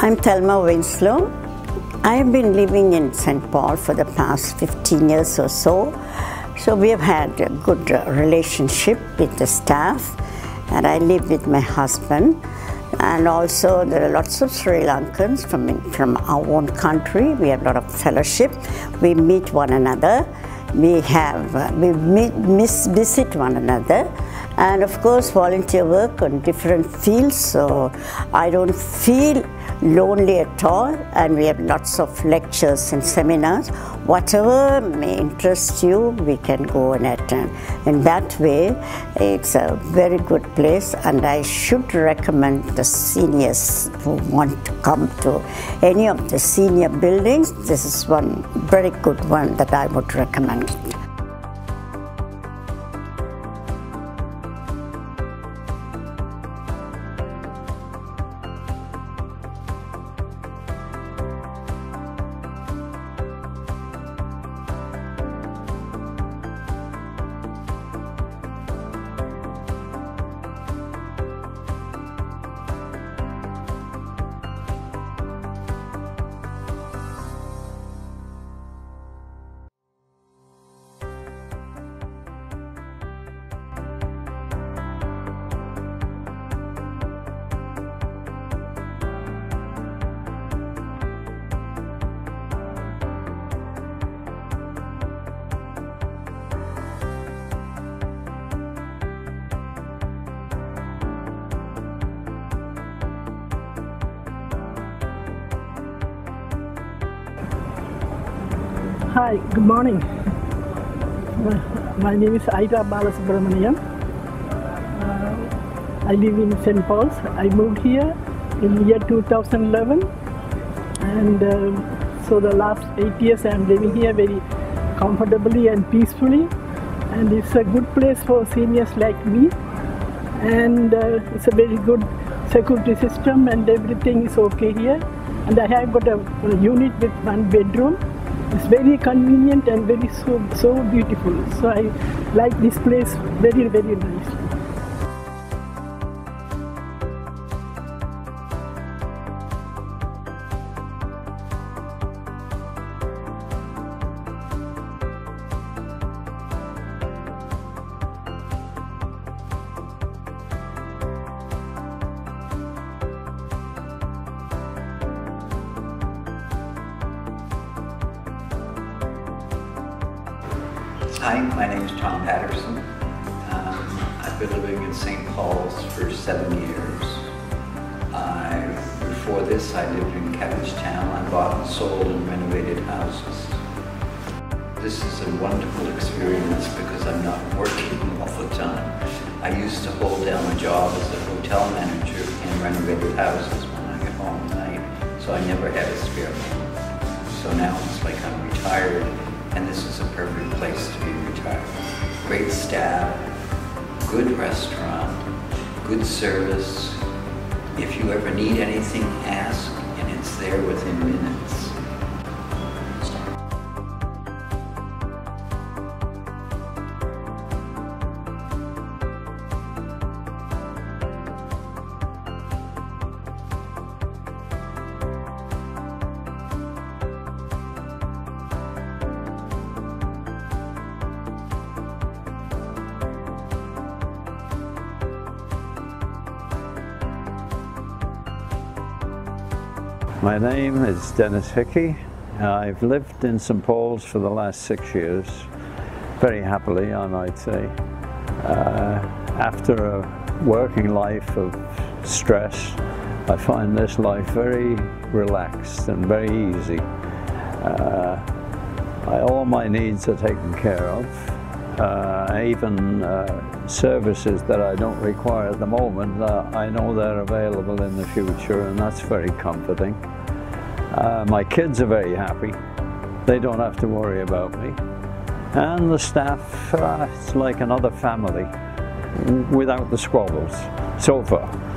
I'm Thelma Winslow. I've been living in St. Paul for the past 15 years or so. So we have had a good relationship with the staff, and I live with my husband. And also, there are lots of Sri Lankans from, from our own country. We have a lot of fellowship. We meet one another. We have uh, we meet, miss, visit one another, and of course, volunteer work on different fields. So I don't feel lonely at all, and we have lots of lectures and seminars. Whatever may interest you, we can go and attend. In that way, it's a very good place, and I should recommend the seniors who want to come to any of the senior buildings. This is one very good one that I would recommend. Hi, good morning. My- name is Aida Balasubramaniam. Uh, I live in St. Paul's. I moved here in the year 2011, and um, so the last eight years I'm living here very comfortably and peacefully. And it's a good place for seniors like me. And uh, it's a very good security system, and everything is okay here. And I have got a, a unit with one bedroom. It's very convenient and very so so beautiful. So I like this place very very nice. My name is Tom Patterson. Um, I've been living in St. Paul's for seven years. I, before this, I lived in Cabbagetown. I bought and sold and renovated houses. This is a wonderful experience because I'm not working all the time. I used to hold down a job as a hotel manager in renovated houses when I get home at night, so I never had a spare moment. So now it's like I'm retired, and this is a perfect place to be retired. Great staff, good restaurant, good service. If you ever need anything, ask, and it's there within minutes. My name is Dennis Hickey. I've lived in St. Paul's for the last six years, very happily, I might say. Uh, after a working life of stress, I find this life very relaxed and very easy. Uh, I, all my needs are taken care of. Uh, even uh, services that I don't require at the moment, uh, I know they're available in the future, and that's very comforting. Uh, my kids are very happy. They don't have to worry about me. And the staff, uh, it's like another family without the squabbles, so far.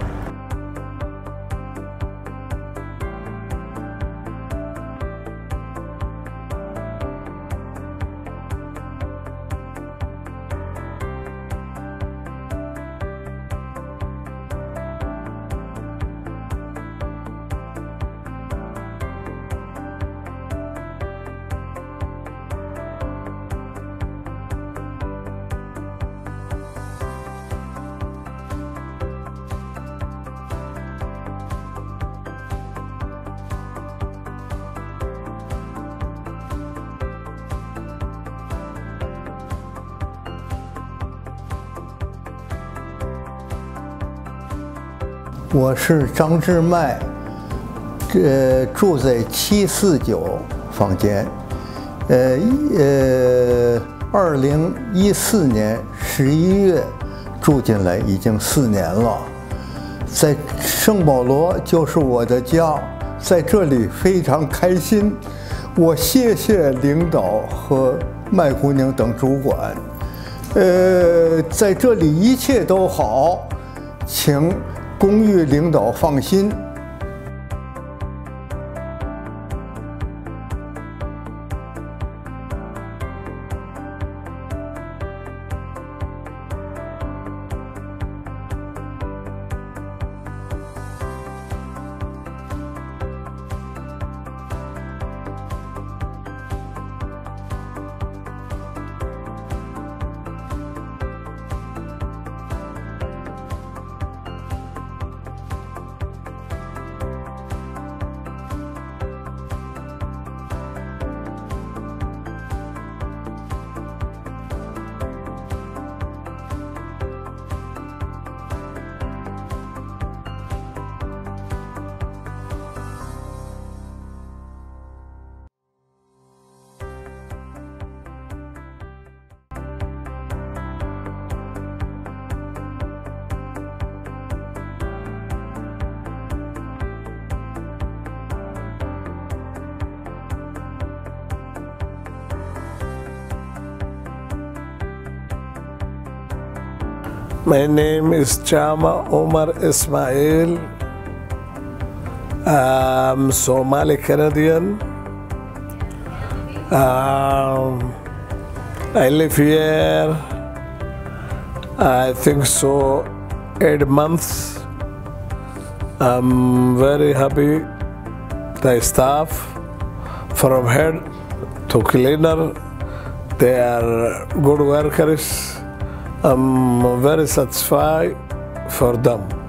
我是张志迈，这住在七四九房间。呃呃，二零一四年十一月住进来，已经四年了。在圣保罗就是我的家，在这里非常开心。我谢谢领导和麦姑娘等主管。呃，在这里一切都好，请公寓领导放心。My name is Chama Omar Ismail. I'm Somali Canadian. Um, I live here, I think so, eight months. I'm very happy. The staff, from head to cleaner, they are good workers. I'm very satisfied for them.